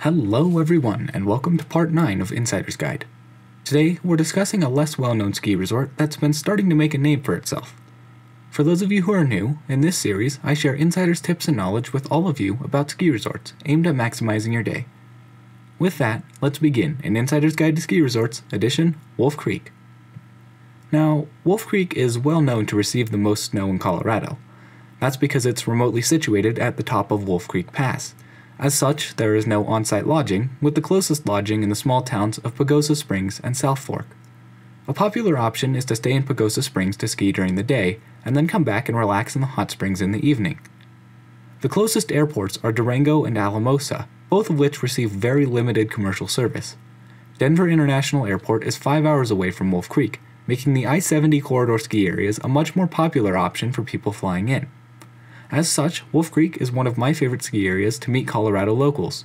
Hello, everyone, and welcome to part 9 of Insider's Guide. Today, we're discussing a less well known ski resort that's been starting to make a name for itself. For those of you who are new, in this series, I share insider's tips and knowledge with all of you about ski resorts aimed at maximizing your day. With that, let's begin an Insider's Guide to Ski Resorts, edition Wolf Creek. Now, Wolf Creek is well known to receive the most snow in Colorado. That's because it's remotely situated at the top of Wolf Creek Pass as such, there is no on site lodging, with the closest lodging in the small towns of Pagosa Springs and South Fork. A popular option is to stay in Pagosa Springs to ski during the day, and then come back and relax in the hot springs in the evening. The closest airports are Durango and Alamosa, both of which receive very limited commercial service. Denver International Airport is 5 hours away from Wolf Creek, making the I 70 corridor ski areas a much more popular option for people flying in. As such, Wolf Creek is one of my favorite ski areas to meet Colorado locals.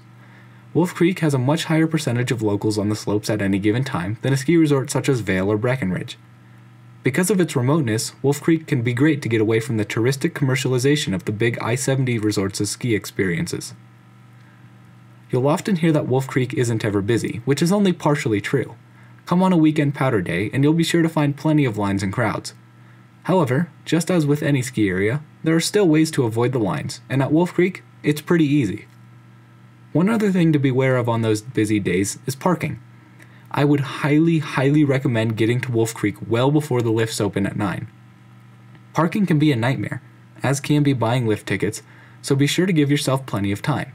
Wolf Creek has a much higher percentage of locals on the slopes at any given time than a ski resort such as Vail or Breckenridge. Because of its remoteness, Wolf Creek can be great to get away from the touristic commercialization of the big I 70 resorts' ski experiences. You'll often hear that Wolf Creek isn't ever busy, which is only partially true. Come on a weekend powder day, and you'll be sure to find plenty of lines and crowds. However, just as with any ski area, there are still ways to avoid the lines, and at Wolf Creek, it's pretty easy. One other thing to beware of on those busy days is parking. I would highly, highly recommend getting to Wolf Creek well before the lifts open at 9. Parking can be a nightmare, as can be buying lift tickets, so be sure to give yourself plenty of time.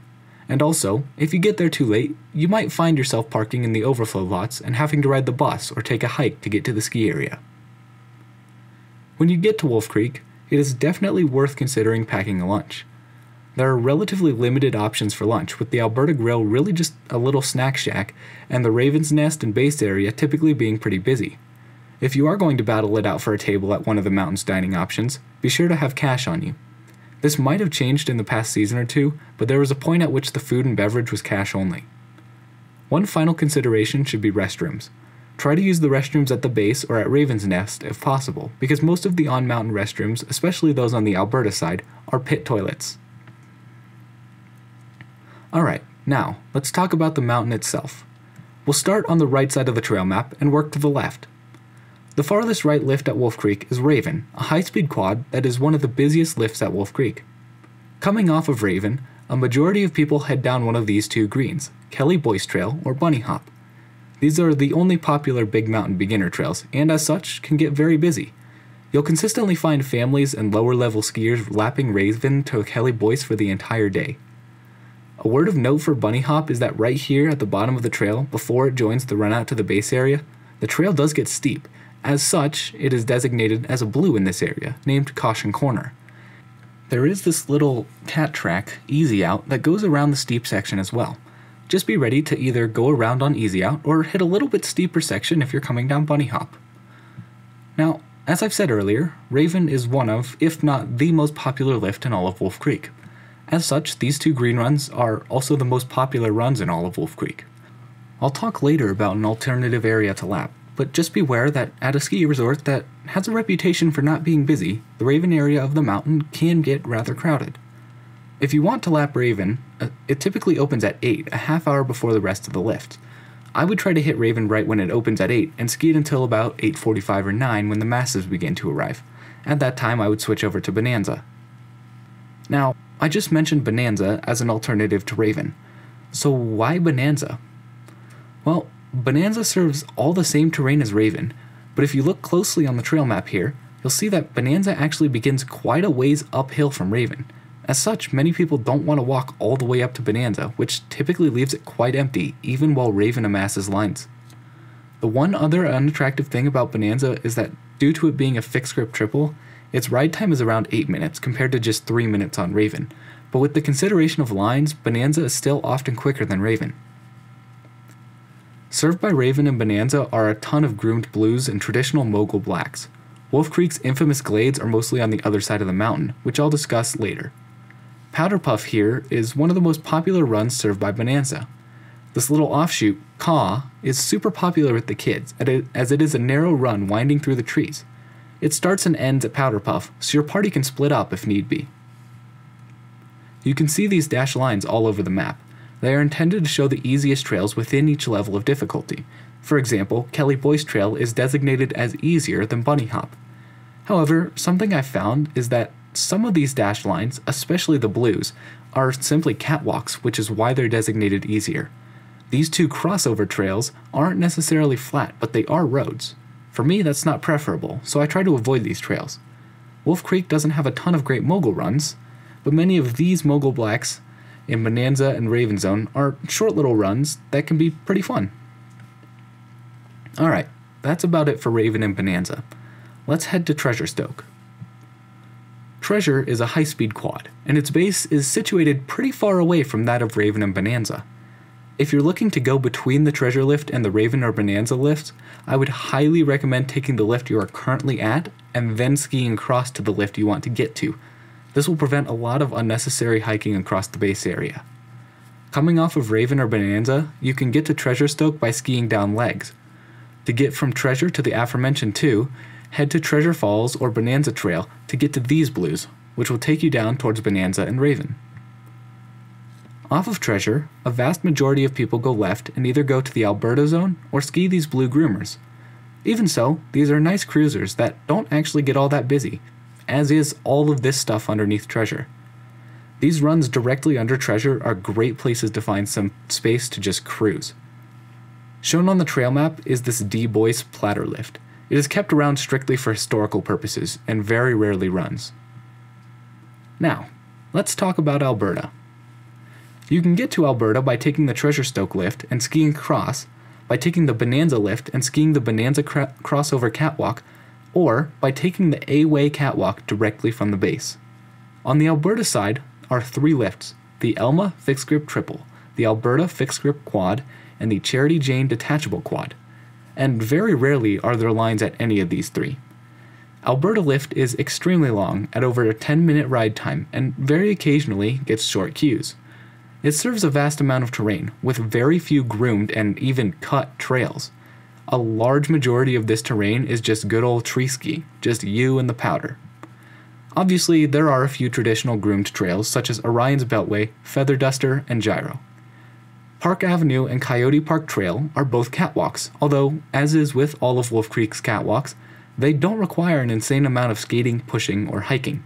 And also, if you get there too late, you might find yourself parking in the overflow lots and having to ride the bus or take a hike to get to the ski area. When you get to Wolf Creek, it is definitely worth considering packing a lunch. There are relatively limited options for lunch, with the Alberta Grill really just a little snack shack, and the Raven's Nest and base area typically being pretty busy. If you are going to battle it out for a table at one of the mountain's dining options, be sure to have cash on you. This might have changed in the past season or two, but there was a point at which the food and beverage was cash only. One final consideration should be restrooms. Try to use the restrooms at the base or at Raven's Nest if possible, because most of the on mountain restrooms, especially those on the Alberta side, are pit toilets. Alright, now let's talk about the mountain itself. We'll start on the right side of the trail map and work to the left. The farthest right lift at Wolf Creek is Raven, a high speed quad that is one of the busiest lifts at Wolf Creek. Coming off of Raven, a majority of people head down one of these two greens, Kelly Boyce Trail or Bunny Hop. These are the only popular big mountain beginner trails, and as such, can get very busy. You'll consistently find families and lower level skiers lapping Raven to Kelly Boyce for the entire day. A word of note for Bunny Hop is that right here at the bottom of the trail, before it joins the run out to the base area, the trail does get steep. As such, it is designated as a blue in this area, named Caution Corner. There is this little cat track, Easy Out, that goes around the steep section as well. Just be ready to either go around on easy out or hit a little bit steeper section if you're coming down bunny hop. Now, as I've said earlier, Raven is one of, if not the most popular lift in all of Wolf Creek. As such, these two green runs are also the most popular runs in all of Wolf Creek. I'll talk later about an alternative area to lap, but just beware that at a ski resort that has a reputation for not being busy, the Raven area of the mountain can get rather crowded. If you want to lap Raven, uh, it typically opens at 8, a half hour before the rest of the lift. I would try to hit Raven right when it opens at 8 and ski it until about 8:45 or 9 when the masses begin to arrive. At that time, I would switch over to Bonanza. Now, I just mentioned Bonanza as an alternative to Raven. So why Bonanza? Well, Bonanza serves all the same terrain as Raven, but if you look closely on the trail map here, you'll see that Bonanza actually begins quite a ways uphill from Raven. As such, many people don't want to walk all the way up to Bonanza, which typically leaves it quite empty, even while Raven amasses lines. The one other unattractive thing about Bonanza is that due to it being a fixed grip triple, its ride time is around 8 minutes compared to just 3 minutes on Raven, but with the consideration of lines, Bonanza is still often quicker than Raven. Served by Raven and Bonanza are a ton of groomed blues and traditional mogul blacks. Wolf Creek's infamous glades are mostly on the other side of the mountain, which I'll discuss later. Powder Puff here is one of the most popular runs served by Bonanza. This little offshoot, Caw, is super popular with the kids, as it is a narrow run winding through the trees. It starts and ends at Powder Puff, so your party can split up if need be. You can see these dashed lines all over the map. They are intended to show the easiest trails within each level of difficulty. For example, Kelly Boyce Trail is designated as easier than Bunny Hop. However, something I've found is that some of these dashed lines, especially the blues, are simply catwalks, which is why they're designated easier. These two crossover trails aren't necessarily flat, but they are roads. For me, that's not preferable, so I try to avoid these trails. Wolf Creek doesn't have a ton of great mogul runs, but many of these mogul blacks in Bonanza and Raven Zone are short little runs that can be pretty fun. Alright, that's about it for Raven and Bonanza. Let's head to Treasure Stoke. Treasure is a high speed quad, and its base is situated pretty far away from that of Raven and Bonanza. If you're looking to go between the Treasure Lift and the Raven or Bonanza lifts, I would highly recommend taking the lift you are currently at and then skiing across to the lift you want to get to. This will prevent a lot of unnecessary hiking across the base area. Coming off of Raven or Bonanza, you can get to Treasure Stoke by skiing down legs. To get from Treasure to the aforementioned two, head to Treasure Falls or Bonanza Trail to get to these blues, which will take you down towards Bonanza and Raven. Off of Treasure, a vast majority of people go left and either go to the Alberta zone or ski these blue groomers. Even so, these are nice cruisers that don't actually get all that busy, as is all of this stuff underneath Treasure. These runs directly under Treasure are great places to find some space to just cruise. Shown on the trail map is this D Boyce platter lift. It is kept around strictly for historical purposes and very rarely runs. Now, let's talk about Alberta. You can get to Alberta by taking the Treasure Stoke lift and skiing across, by taking the Bonanza lift and skiing the Bonanza cra- crossover catwalk, or by taking the A Way catwalk directly from the base. On the Alberta side are three lifts the Elma Fixed Grip Triple, the Alberta Fixed Grip Quad, and the Charity Jane Detachable Quad. And very rarely are there lines at any of these three. Alberta Lift is extremely long, at over a 10 minute ride time, and very occasionally gets short queues. It serves a vast amount of terrain, with very few groomed and even cut trails. A large majority of this terrain is just good old tree ski, just you and the powder. Obviously, there are a few traditional groomed trails such as Orion's Beltway, Feather Duster, and Gyro. Park Avenue and Coyote Park Trail are both catwalks, although, as is with all of Wolf Creek's catwalks, they don't require an insane amount of skating, pushing, or hiking.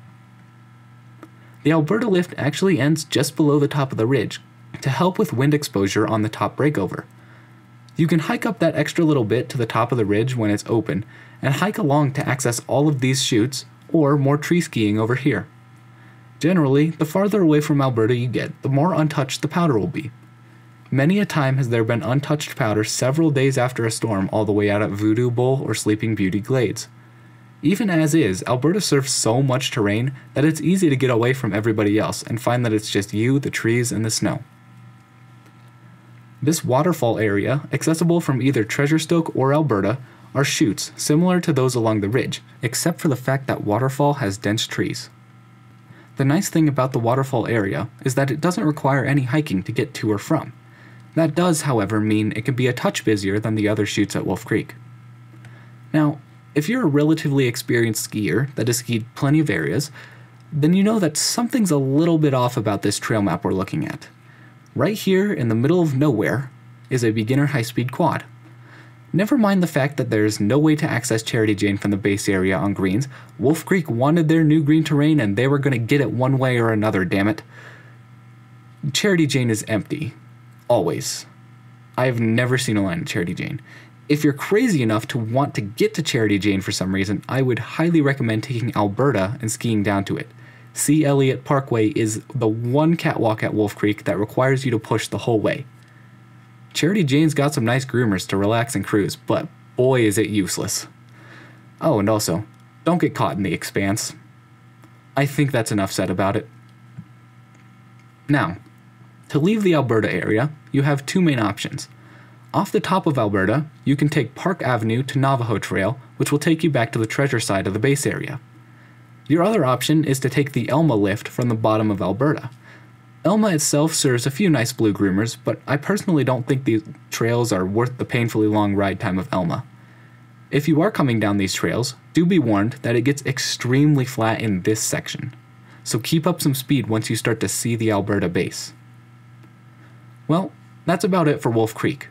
The Alberta lift actually ends just below the top of the ridge to help with wind exposure on the top breakover. You can hike up that extra little bit to the top of the ridge when it's open and hike along to access all of these chutes or more tree skiing over here. Generally, the farther away from Alberta you get, the more untouched the powder will be. Many a time has there been untouched powder several days after a storm all the way out at Voodoo Bowl or Sleeping Beauty Glades. Even as is, Alberta serves so much terrain that it's easy to get away from everybody else and find that it's just you, the trees, and the snow. This waterfall area, accessible from either Treasure Stoke or Alberta, are chutes similar to those along the ridge, except for the fact that Waterfall has dense trees. The nice thing about the waterfall area is that it doesn't require any hiking to get to or from. That does, however, mean it can be a touch busier than the other chutes at Wolf Creek. Now, if you're a relatively experienced skier that has skied plenty of areas, then you know that something's a little bit off about this trail map we're looking at. Right here in the middle of nowhere is a beginner high speed quad. Never mind the fact that there's no way to access Charity Jane from the base area on greens. Wolf Creek wanted their new green terrain and they were going to get it one way or another, damn it. Charity Jane is empty. Always. I have never seen a line at Charity Jane. If you're crazy enough to want to get to Charity Jane for some reason, I would highly recommend taking Alberta and skiing down to it. C. Elliott Parkway is the one catwalk at Wolf Creek that requires you to push the whole way. Charity Jane's got some nice groomers to relax and cruise, but boy is it useless. Oh, and also, don't get caught in the expanse. I think that's enough said about it. Now, to leave the Alberta area, you have two main options. Off the top of Alberta, you can take Park Avenue to Navajo Trail, which will take you back to the treasure side of the base area. Your other option is to take the Elma lift from the bottom of Alberta. Elma itself serves a few nice blue groomers, but I personally don't think these trails are worth the painfully long ride time of Elma. If you are coming down these trails, do be warned that it gets extremely flat in this section, so keep up some speed once you start to see the Alberta base. Well, that's about it for Wolf Creek.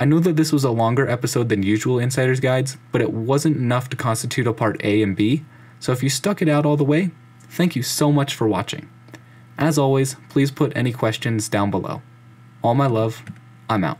I know that this was a longer episode than usual Insider's Guides, but it wasn't enough to constitute a part A and B, so if you stuck it out all the way, thank you so much for watching. As always, please put any questions down below. All my love, I'm out.